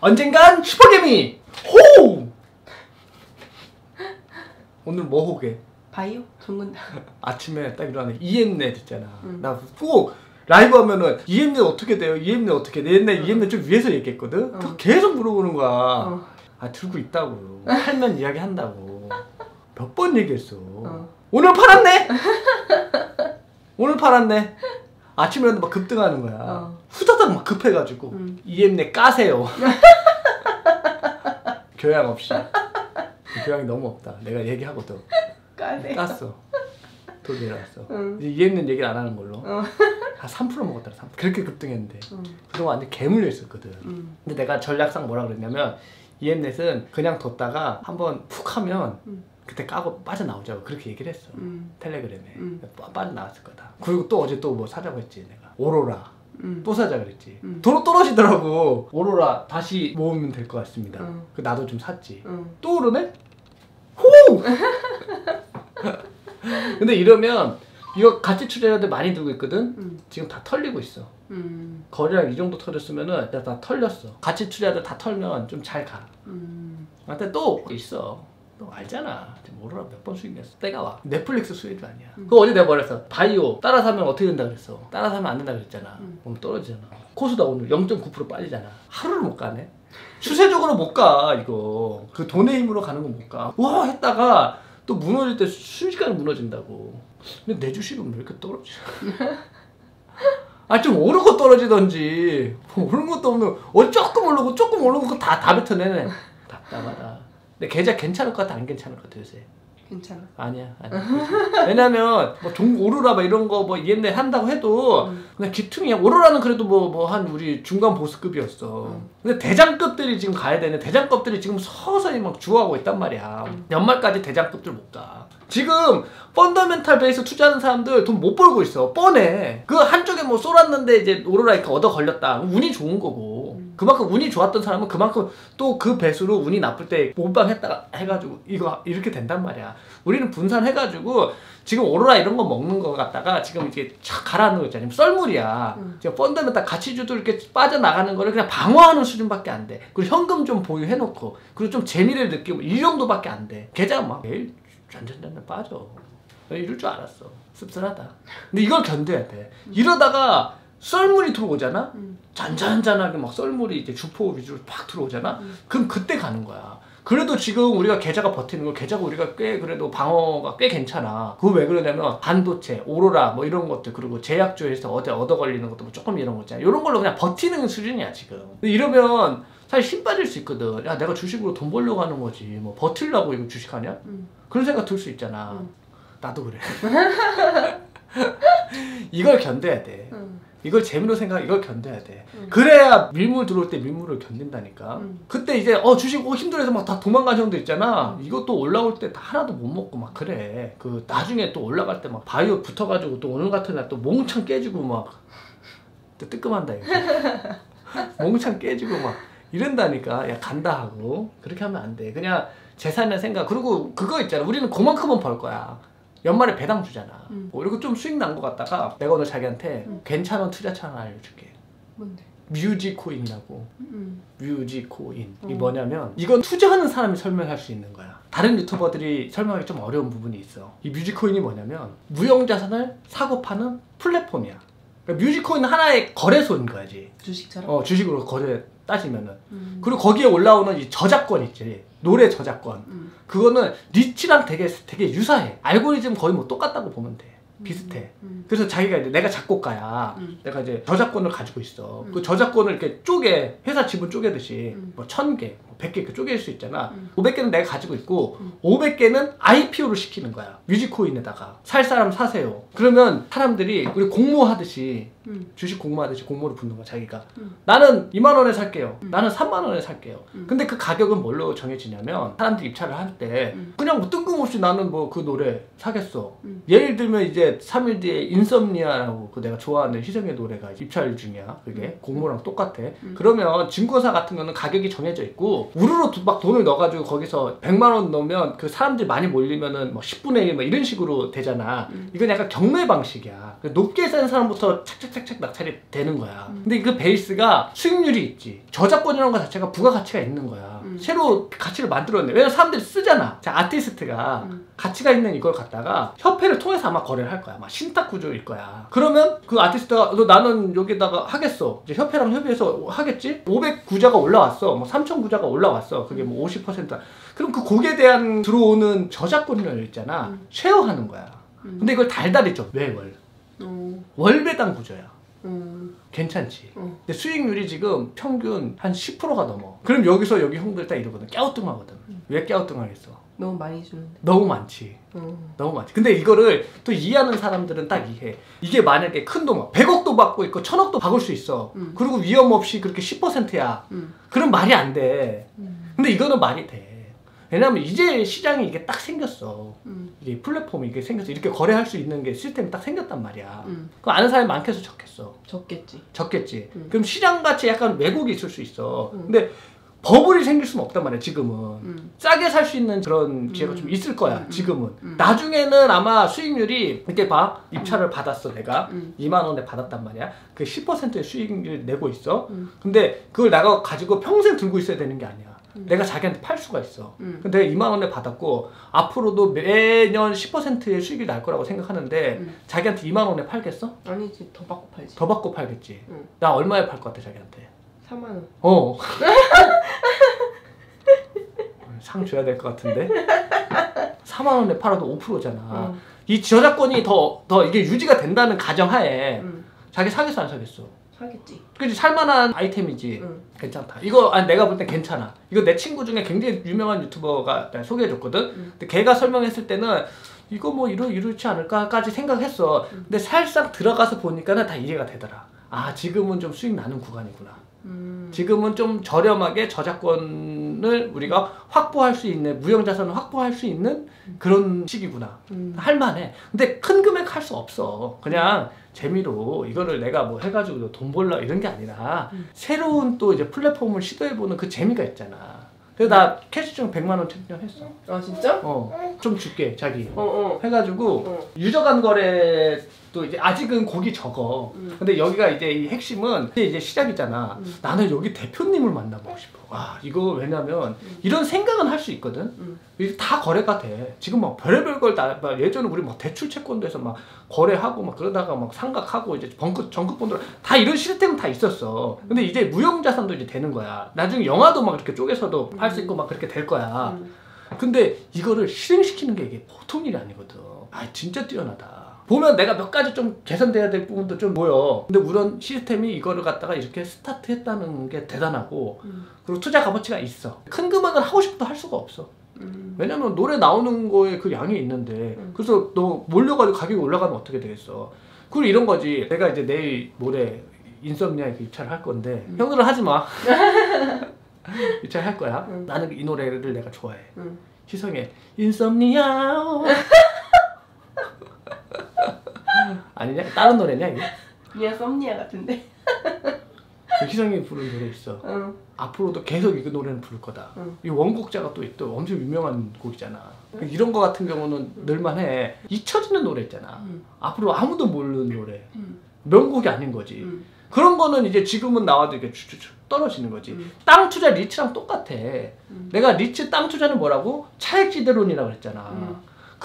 언젠간 슈퍼개미 호! 오늘 뭐 호게? 바이오? 전문 아침에 딱 일어나면 EM넷 있잖아. 응. 나꼭 라이브 하면은 EM넷 어떻게 돼요? EM넷 어떻게 돼? 옛날 EM넷 좀 위에서 얘기했거든? 어. 계속 물어보는 거야. 어. 아, 들고 있다고. 팔면 이야기 한다고. 몇 번 얘기했어. 어. 오늘 팔았네? 오늘 팔았네? 아침에 일어나면 막 급등하는 거야. 어. 후다닥 막 급해가지고. 응. EM넷 까세요. 교양 없이. 교양이 너무 없다. 내가 얘기하거든. 까네 깠어. 돈 내려왔어. 응. 이제 이해는 얘기를 안 하는 걸로. 어. 한3% 먹었더라. 3%. 그렇게 급등했는데. 응. 그동안 완전 개물려 있었거든. 응. 근데 내가 전략상 뭐라 그랬냐면 EM넷은 그냥 뒀다가 한번 푹 하면 응. 그때 까고 빠져나오자고 그렇게 얘기를 했어. 응. 텔레그램에. 응. 빠- 빠져나왔을 거다. 그리고 또 어제 또 뭐 사자고 했지 내가. 오로라. 응. 또 사자 그랬지. 응. 도로 떨어지더라고. 오로라 다시 모으면 될 것 같습니다. 응. 그 나도 좀 샀지. 응. 또 오르네? 호! 근데 이러면 이거 가치 투자자들 많이 들고 있거든? 응. 지금 다 털리고 있어. 응. 거래량 이 정도 털렸으면은 다, 다 털렸어. 가치 투자자들 다 털면 좀 잘 가. 응. 근데 또 있어. 너 알잖아. 오로라 몇 번 수익 냈어. 때가 와. 넷플릭스 수익도 아니야. 음. 그거 어제 내가 뭐랬어? 바이오 따라 사면 어떻게 된다 그랬어? 따라 사면 안 된다 그랬잖아. 음. 그럼 떨어지잖아. 코스다 오늘 0.9% 빠지잖아. 하루를 못 가네. 추세적으로 못 가, 이거. 그 돈의 힘으로 가는 건 못 가. 와, 했다가 또 무너질 때 순식간에 무너진다고. 근데 내 주식은 왜 이렇게 떨어지? 아, 좀 오르고 떨어지던지. 뭐 오른 것도 없는, 어, 조금 오르고 조금 오르고 그거 다, 다 뱉어내네. 답답하다. 근데 계좌 괜찮을 것 같아, 안 괜찮을 것 같아, 요새. 괜찮아 아니야, 아니야. 왜냐면, 뭐, 종, 오로라, 막 이런 거, 뭐, 옛날에 한다고 해도, 음. 그냥 기퉁이야. 오로라는 그래도 뭐, 뭐, 한 우리 중간 보스급이었어. 음. 근데 대장급들이 지금 가야 되네. 대장급들이 지금 서서히 막 죽어가고 있단 말이야. 음. 연말까지 대장급들 못 가. 지금, 펀더멘탈 베이스 투자하는 사람들 돈 못 벌고 있어. 뻔해. 그 한쪽에 뭐 쏠았는데 이제 오로라이카 얻어 걸렸다. 운이 좋은 거고. 음. 그만큼 운이 좋았던 사람은 그만큼 또 그 배수로 운이 나쁠 때 몰빵했다가 해가지고 이거 이렇게 된단 말이야. 우리는 분산해가지고 지금 오로라 이런 거 먹는 거 갖다가 지금 이게 착 가라앉는 거 있잖아. 지금 썰물이야. 음. 지금 펀더멘탈 가치주도 이렇게 빠져나가는 거를 그냥 방어하는 수준밖에 안 돼. 그리고 현금 좀 보유해놓고 그리고 좀 재미를 느끼고 이 정도밖에 안 돼. 계좌 막 매일 잔잔잔잔 빠져. 이럴 줄 알았어. 씁쓸하다. 근데 이걸 견뎌야 돼. 이러다가 썰물이 들어오잖아? 응. 잔잔잔하게 막 썰물이 이제 주포 위주로 팍 들어오잖아? 음. 그럼 그때 가는 거야. 그래도 지금 우리가 계좌가 버티는 거, 계좌가 우리가 꽤 그래도 방어가 꽤 괜찮아. 그거 왜 그러냐면 반도체, 오로라 뭐 이런 것들 그리고 제약주에서 어디 얻어 걸리는 것도 뭐 조금 이런 거 있잖아. 이런 걸로 그냥 버티는 수준이야 지금. 이러면 사실 힘 빠질 수 있거든. 야 내가 주식으로 돈 벌려고 하는 거지. 뭐 버틸라고 이거 주식하냐? 응. 그런 생각 들 수 있잖아. 음. 나도 그래. 이걸 견뎌야 돼. 응. 이걸 재미로 생각, 이걸 견뎌야 돼. 음. 그래야 밀물 들어올 때 밀물을 견딘다니까. 음. 그때 이제 어 주식 어, 힘들어서 막 다 도망간 형들 있잖아. 이것도 올라올 때다 하나도 못 먹고 막 그래. 그 나중에 또 올라갈 때 막 바이오 붙어가지고 또 오늘 같은 날 또 몽창 깨지고 막 또 뜨끔한다 이거. 몽창 깨지고 막 이런다니까. 야 간다 하고 그렇게 하면 안 돼. 그냥 재산의 생각. 그리고 그거 있잖아. 우리는 그만큼은 벌 거야. 연말에 배당 주잖아. 음. 뭐 이렇게 좀 수익 난 것 같다가 내가 오늘 자기한테 음. 괜찮은 투자처 하나 알려줄게. 뭔데? 뮤지코인이라고. 응. 뮤지코인. 이 음. 뭐냐면 이건 투자하는 사람이 설명할 수 있는 거야. 다른 유튜버들이 설명하기 좀 어려운 부분이 있어. 이 뮤지코인이 뭐냐면 무형 자산을 사고 파는 플랫폼이야. 그러니까 뮤지코인 하나의 거래소인 거지. 주식처럼? 어, 주식으로 거래 따지면은. 응. 그리고 거기에 올라오는 이 저작권 있지. 노래 저작권. 응. 그거는 리츠랑 되게 되게 유사해. 알고리즘 거의 뭐 똑같다고 보면 돼. 비슷해. 응. 그래서 자기가 이제 내가 작곡가야. 응. 내가 이제 저작권을 가지고 있어. 음. 그 저작권을 이렇게 쪼개, 회사 지분 쪼개듯이 음. 뭐천 개, 뭐백개 이렇게 쪼갤 수 있잖아. 음. 500개는 내가 가지고 있고 음. 500개는 IPO를 시키는 거야. 뮤직코인에다가 살 사람 사세요. 그러면 사람들이 우리 공모하듯이 응. 주식 공모하듯이 공모를 붙는 거야 자기가. 음. 나는 2만 원에 살게요. 음. 나는 3만 원에 살게요. 음. 근데 그 가격은 뭘로 정해지냐면 사람들이 입찰을 할때 음. 그냥 뭐 뜬금없이 나는 뭐 그 노래 사겠어. 음. 예를 들면 이제 3일 뒤에 인썸니아라고 그 내가 좋아하는 희성의 노래가 입찰 중이야. 그게 공모랑 똑같아. 음. 그러면 증권사 같은 거는 가격이 정해져 있고 우르르 두- 막 돈을 넣어가지고 거기서 100만 원 넣으면 그 사람들 많이 몰리면은 뭐 10분의 1 뭐 이런 식으로 되잖아. 음. 이건 약간 경매 방식이야. 그 높게 센 사람부터 착착착 착착착 낙찰이 되는 거야. 근데 그 베이스가 수익률이 있지. 저작권이라는 것 자체가 부가가치가 있는 거야. 음. 새로 가치를 만들었네. 왜냐면 사람들이 쓰잖아. 자, 아티스트가 음. 가치가 있는 이걸 갖다가 협회를 통해서 아마 거래를 할 거야. 아마 신탁 구조일 거야. 그러면 그 아티스트가 너 나는 여기다가 하겠어. 이제 협회랑 협의해서 하겠지? 500 구자가 올라왔어. 뭐 3000 구자가 올라왔어. 그게 뭐 50%. 그럼 그 곡에 대한 들어오는 저작권료 있잖아. 음. 쉐어하는 거야. 음. 근데 이걸 달달이 줘. 왜 월? 어. 월배당 구조야. 음. 괜찮지. 어. 근데 수익률이 지금 평균 한 10%가 넘어. 그럼 여기서 여기 형들 딱 이러거든. 깨우뚱하거든. 왜 깨우뚱하겠어? 너무 많이 주는데. 너무 많지. 어. 너무 많지. 근데 이거를 또 이해하는 사람들은 딱 이해해. 이게 만약에 큰 돈, 100억도 받고 있고 1000억도 박을 수 있어. 음. 그리고 위험 없이 그렇게 10%야. 음. 그럼 말이 안 돼. 음. 근데 이거는 말이 돼. 왜냐면 이제 시장이 이게 딱 생겼어. 음. 이게 플랫폼이 이게 생겼어. 이렇게 거래할 수 있는 게 시스템이 딱 생겼단 말이야. 음. 그럼 아는 사람이 많겠어, 적겠어. 적겠지. 적겠지. 음. 그럼 시장 가치에 약간 왜곡이 있을 수 있어. 음. 근데 버블이 생길 수는 없단 말이야, 지금은. 음. 싸게 살 수 있는 그런 기회가 음. 좀 있을 거야, 음. 지금은. 음. 나중에는 아마 수익률이, 이렇게 봐. 입찰을 받았어, 내가. 음. 2만 원에 받았단 말이야. 그 10%의 수익률 내고 있어. 음. 근데 그걸 내가 가지고 평생 들고 있어야 되는 게 아니야. 음. 내가 자기한테 팔 수가 있어. 음. 근데 내가 2만 원에 받았고 앞으로도 매년 10%의 수익이 날 거라고 생각하는데 음. 자기한테 2만 원에 팔겠어? 아니지 더 받고 팔지. 더 받고 팔겠지. 응. 나 얼마에 팔 것 같아 자기한테? 4만 원. 어. 상 줘야 될 것 같은데. 4만 원에 팔아도 5%잖아. 어. 이 저작권이 더 더 이게 유지가 된다는 가정하에 응. 자기 사겠어 안 사겠어? 사겠지. 그지 살만한 아이템이지. 응. 괜찮다. 이거 아니, 내가 볼 땐 괜찮아. 이거 내 친구 중에 굉장히 유명한 유튜버가 소개해줬거든. 음. 근데 걔가 설명했을 때는 이거 뭐 이러 이렇지 않을까까지 생각했어. 근데 살짝 들어가서 보니까는 다 이해가 되더라. 아 지금은 좀 수익 나는 구간이구나. 음. 지금은 좀 저렴하게 저작권을 우리가 확보할 수 있는 무형자산을 확보할 수 있는 그런 시기구나. 음. 할만해. 근데 큰 금액 할 수 없어. 그냥 재미로 이거를 내가 뭐 해가지고 돈 벌라 이런 게 아니라 음. 새로운 또 이제 플랫폼을 시도해보는 그 재미가 있잖아. 그래서 나 캐시중 100만 원 챙겨했어. 아 진짜? 어, 좀 줄게 자기. 어 어. 해가지고 어. 유저간 거래 도 이제 아직은 곡이 적어. 음. 근데 여기가 이제 이 핵심은 이제 이제 시작이잖아. 음. 나는 여기 대표님을 만나보고 싶어. 와 이거 왜냐면 이런 생각은 할 수 있거든. 음. 이게 다 거래가 돼. 지금 막 별의별 걸다 예전에 우리 막 대출 채권도해서 막 거래하고 막 그러다가 막 상각하고 이제 벙크 정급 본들 다 이런 시스템은 다 있었어. 근데 이제 무형 자산도 이제 되는 거야. 나중에 영화도 막 이렇게 쪼개서도 팔수 있고 막 그렇게 될 거야. 음. 근데 이거를 실행시키는 게 이게 보통 일이 아니거든. 아 진짜 뛰어나다. 보면 내가 몇 가지 좀 개선돼야 될 부분도 좀 보여. 근데 우선 시스템이 이거를 갖다가 이렇게 스타트했다는 게 대단하고 음. 그리고 투자 값어치가 있어. 큰 금액을 하고 싶어도 할 수가 없어. 음. 왜냐면 노래 나오는 거에 그 양이 있는데 음. 그래서 너 몰려가지고 가격이 올라가면 어떻게 되겠어. 그리고 이런 거지. 내가 이제 내일 모레 인썸니아 그 입찰을 할 건데 음. 형들은 하지 마. 입찰할 거야. 음. 나는 이 노래를 내가 좋아해. 음. 희성의 인썸니아 아니냐? 다른 노래냐 이거? 그냥 썸니아 같은데. 그 희성이 부른 노래 있어. 응. 앞으로도 계속 이 노래는 부를 거다. 응. 이 원곡자가 또, 또 엄청 유명한 곡이잖아. 이런 거 같은 경우는 늘만해. 잊혀지는 노래 있잖아. 음. 앞으로 아무도 모르는 노래. 음. 명곡이 아닌 거지. 음. 그런 거는 이제 지금은 나와도 이렇게 쭉쭉쭉 떨어지는 거지. 음. 땅 투자 리츠랑 똑같아. 음. 내가 리츠 땅 투자는 뭐라고? 차액지대론이라고 그랬잖아. 음.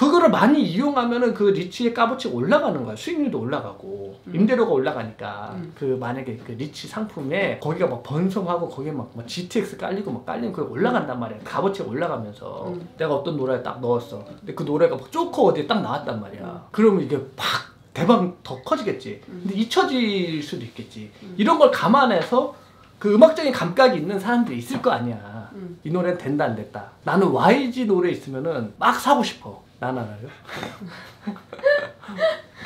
그거를 많이 이용하면은 그 리츠의 값어치 올라가는 거야. 수익률도 올라가고 음. 임대료가 올라가니까 음. 그 만약에 그 리츠 상품에 거기가 막 번성하고 거기에 막, 막 GTX 깔리고 막 깔리면 그게 올라간단 말이야. 값어치가 올라가면서 음. 내가 어떤 노래에 딱 넣었어. 근데 그 노래가 막 조커 어디에 딱 나왔단 말이야. 음. 그러면 이게 팍 대박 더 커지겠지. 음. 근데 잊혀질 수도 있겠지. 음. 이런 걸 감안해서 그 음악적인 감각이 있는 사람들이 있을 거 아니야. 음. 이 노래는 된다 안 됐다. 나는 YG 노래 있으면은 막 사고 싶어. 난 알아요.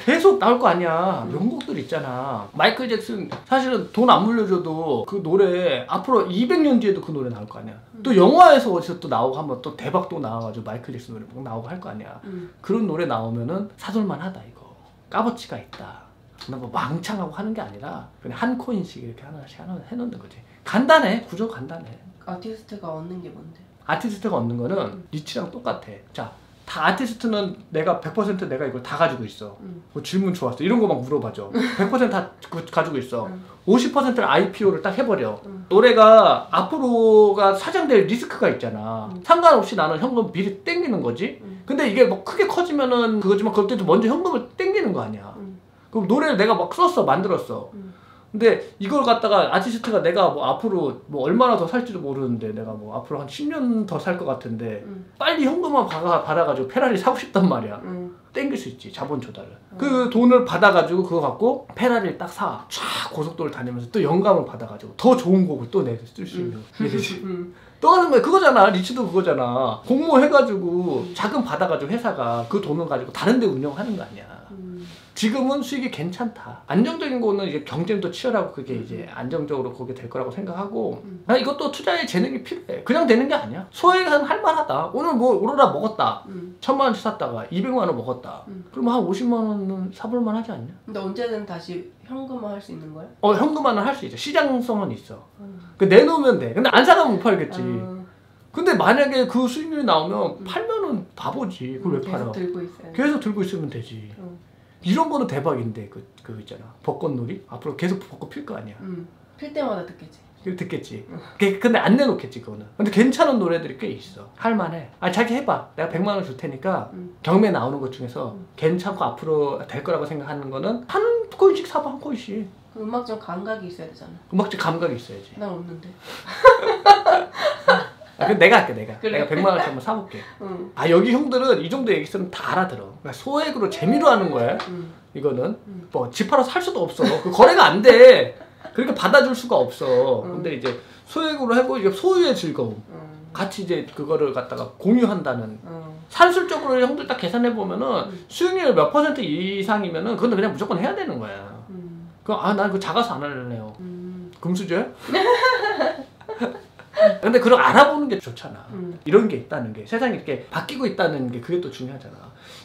계속 나올 거 아니야. 명곡들 있잖아. 마이클 잭슨 사실은 돈 안 물려줘도 그 노래 앞으로 200년 뒤에도 그 노래 나올 거 아니야. 또 영화에서 어디서 또 나오고 하면 또 대박 또 나와가지고 마이클 잭슨 노래 막 나오고 할 거 아니야. 음. 그런 노래 나오면은 사돌만하다 이거. 값어치가 있다. 뭐 왕창하고 하는 게 아니라 그냥 한 코인씩 이렇게 하나씩 하나 해놓는 거지. 간단해. 구조 간단해. 아티스트가 얻는 게 뭔데? 아티스트가 얻는 거는 리치랑 똑같아. 자, 다 아티스트는 내가 100% 내가 이걸 다 가지고 있어. 음. 뭐 질문 좋았어. 이런 거 막 물어봐줘. 100%다 가지고 있어. 음. 50%를 IPO를 딱 해버려. 음. 노래가 앞으로가 사장될 리스크가 있잖아. 음. 상관없이 나는 현금 미리 땡기는 거지. 음. 근데 이게 뭐 크게 커지면은 그거지만 그럴 때도 먼저 현금을 땡기는 거 아니야. 음. 그럼 노래를 내가 막 썼어, 만들었어. 음. 근데 이걸 갖다가 아티스트가 내가 뭐 앞으로 뭐 얼마나 더 살지도 모르는데 내가 뭐 앞으로 한 10년 더 살 것 같은데 음. 빨리 현금만 받아, 받아가지고 페라리 사고 싶단 말이야. 음. 땡길 수 있지 자본 조달을 음. 그 돈을 받아가지고 그거 갖고 페라리를 딱 사 쫙 고속도로 다니면서 또 영감을 받아가지고 더 좋은 곡을 또 내가 쓸수 있는 이래지 음. 또 하는 거야 그거잖아 리치도 그거잖아 공모해가지고 자금 받아가지고 회사가 그 돈을 가지고 다른 데 운영하는 거 아니야 음. 지금은 수익이 괜찮다 안정적인 거는 이제 경쟁도 치열하고 그게 음. 이제 안정적으로 그게 될 거라고 생각하고 음. 아, 이것도 투자에 재능이 필요해 그냥 되는 게 아니야 소액은 할만하다 오늘 뭐 오로라 먹었다 음. 천만 원치 샀다가 200만 원 먹었다. 음. 그럼 한 50만 원은 사볼만 하지 않냐? 근데 언제든 다시 현금화 할 수 있는 거야? 어 현금화는 할 수 있죠. 시장성은 있어. 음. 그 내놓으면 돼. 근데 안 사가면 못 팔겠지. 음. 근데 만약에 그 수익률이 나오면 팔면은 바보지. 그걸 왜 계속 팔아? 들고 있어요. 계속 들고 있으면 되지. 음. 이런 거는 대박인데 그, 그 있잖아. 벚꽃놀이? 앞으로 계속 벚꽃 필 거 아니야. 음. 필 때마다 듣겠지. 듣겠지. 그- 근데 안 내놓겠지 그거는. 근데 괜찮은 노래들이 꽤 있어. 할만해. 아 자기 해봐. 내가 100만 원 줄 테니까 음. 경매 나오는 것 중에서 괜찮고 앞으로 될 거라고 생각하는 거는 한 코인씩 사봐 한 코인씩. 그 음악적 감각이 있어야 되잖아. 음악적 감각이 있어야지. 난 없는데. 아, 그럼 내가 할게 내가. 그래. 내가 100만 원치 한번 사볼게. 응. 아 여기 형들은 이 정도 얘기했으면 다 알아들어. 그러니까 소액으로 재미로 하는 거야. 응. 이거는 음. 뭐집 팔아서 살 수도 없어. 그 거래가 안 돼. 그러니까 받아줄 수가 없어. 음. 근데 이제 소액으로 하고 이게 소유의 즐거움. 응. 같이 이제 그거를 갖다가 공유한다는 응. 산술적으로 형들 딱 계산해 보면은 음. 수익률 몇 퍼센트 이상이면은 그건 그냥 무조건 해야 되는 거야. 응. 그아난 그 작아서 안 할래요. 응. 금수저야? 근데 그걸 알아보는 게 좋잖아. 응. 이런 게 있다는 게 세상이 이렇게 바뀌고 있다는 게 그게 또 중요하잖아.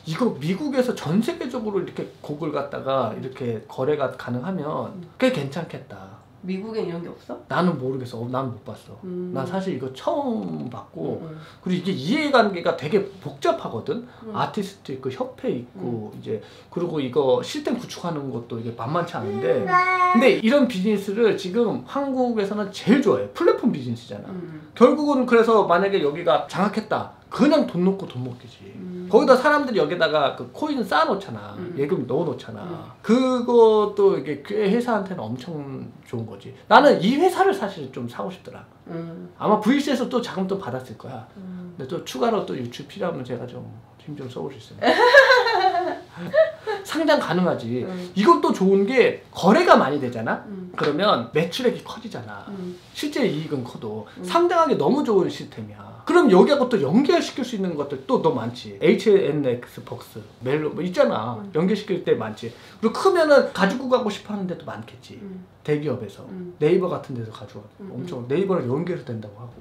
이거 미국에서 전 세계적으로 이렇게 곡을 갖다가 이렇게 거래가 가능하면 꽤 괜찮겠다. 미국엔 이런 게 없어? 나는 모르겠어. 어, 나는 못 봤어. 음. 나 사실 이거 처음 봤고 응. 그리고 이게 이해관계가 되게 복잡하거든. 응. 아티스트 있고 협회 있고 이제 그리고 이거 시스템 구축하는 것도 이게 만만치 않은데 근데 이런 비즈니스를 지금 한국에서는 제일 좋아해. 플랫폼 비즈니스잖아. 응. 결국은 그래서 만약에 여기가 장악했다. 그냥 돈 넣고 돈 먹기지. 음. 거기다 사람들이 여기다가 그 코인 쌓아놓잖아. 음. 예금 넣어놓잖아. 음. 그것도 이게 꽤 회사한테는 엄청 좋은 거지. 나는 이 회사를 사실 좀 사고 싶더라. 응. 아마 VC에서 또 자금 또 받았을 거야. 응. 근데 또 추가로 또 유출 필요하면 제가 좀 힘좀 써볼 수 있어요. 상장 가능하지. 응. 이건 또 좋은 게 거래가 많이 되잖아. 응. 그러면 매출액이 커지잖아. 응. 실제 이익은 커도 음. 상장하기 너무 좋은 시스템이야. 그럼 여기하고 또 연결시킬 수 있는 것들 또 너무 많지. HNX 복스, 멜로 뭐 있잖아. 음. 연결시킬 때 많지. 그리고 크면은 가지고 가고 싶어 하는 데도 많겠지. 응. 대기업에서. 응. 네이버 같은 데서 가져와. 음, 엄청 네이버랑 연결이 된다고 하고.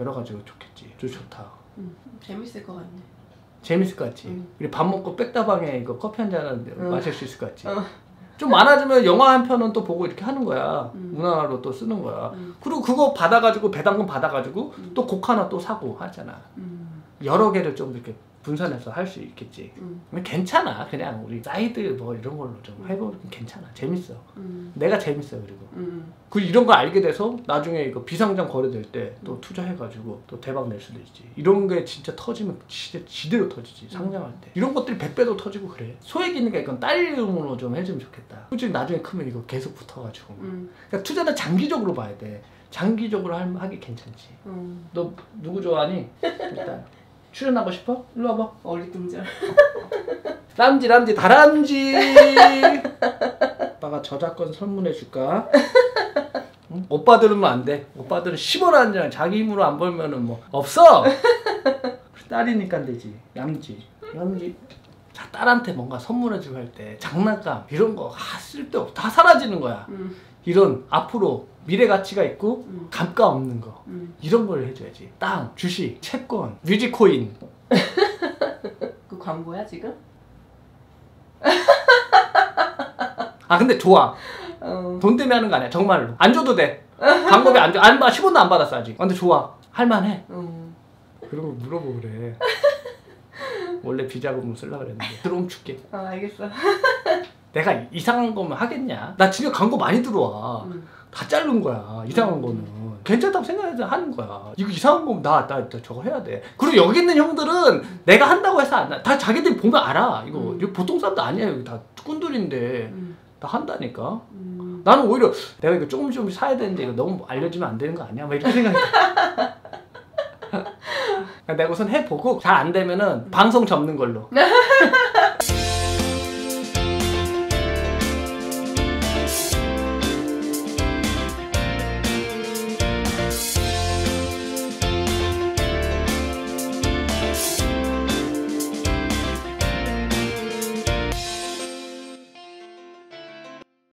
여러 가지로 좋겠지. 저 좋다. 응. 재밌을 것 같네. 재밌을 것 같지. 음. 우리 밥 먹고 백다방에 이거 커피 한잔 음. 마실 수 있을 것 같지. 어. 좀 많아지면 영화 한 편은 또 보고 이렇게 하는 거야. 음. 문화로 또 쓰는 거야. 응. 그리고 그거 받아가지고 배당금 받아가지고 음. 또 곡 하나 또 사고 하잖아. 응. 여러 개를 좀 이렇게 분산해서 할 수 있겠지. 응. 근데 괜찮아. 그냥 우리 사이드 뭐 이런 걸로 좀 해보면 괜찮아. 재밌어. 응. 내가 재밌어 그리고. 응. 그 이런 걸 알게 돼서 나중에 이거 비상장 거래될 때 또 투자해가지고 또 대박 낼 수도 있지. 이런 게 진짜 터지면 진짜 지대로 터지지 상장할 때. 이런 것들이 100배도 터지고 그래. 소액 이니까 이건 딸 이름으로 좀 해주면 좋겠다. 솔직히 나중에 크면 이거 계속 붙어가지고. 응. 그러니까 투자는 장기적으로 봐야 돼. 장기적으로 할- 하기 괜찮지. 응. 너 누구 좋아하니? 일단 출연하고 싶어? 일로 와봐. 어리둥절. 람지 람지 다람쥐. 오빠가 저작권 선물해 줄까? 응? 오빠들은 안 돼. 오빠들은 10원 한장 자기 힘으로 안 벌면은 뭐 없어. 딸이니까 되지. 얌지. 자, 딸한테 뭔가 선물해 주고 할 때 장난감 이런 거 아, 쓸데없 다 사라지는 거야. 응. 이런 앞으로 미래 가치가 있고 응. 감가 없는 거 응. 이런 걸 해줘야지. 땅, 주식, 채권, 뮤직코인. 그 광고야 지금? 아 근데 좋아. 어. 돈 때문에 하는 거 아니야. 정말로. 안 줘도 돼. 방법이 안 돼. 안 봐. 10원도 안 받았어 아직. 아, 근데 좋아. 할만해. 응. 그런 거 물어보고 그래. 원래 비자금으로 쓰려고 그랬는데 들어오면 줄게 아 알겠어. 내가 이상한 거면 하겠냐 나 지금 광고 많이 들어와 음. 다 자른 거야 이상한 거는 괜찮다고 생각해서 하는 거야 이거 이상한 거면 나, 나, 나 저거 해야 돼 그리고 여기 있는 형들은 내가 한다고 해서 안 해. 다 자기들이 보면 알아 이거 음. 이거 보통 사람도 아니야 여기 다 꾼들인데 음. 다 한다니까 음. 나는 오히려 내가 이거 조금 조금 사야 되는데 이거 너무 알려주면 안 되는 거 아니야? 막 이렇게 생각해. 내가 우선 해보고 잘 안 되면은 방송 접는 걸로.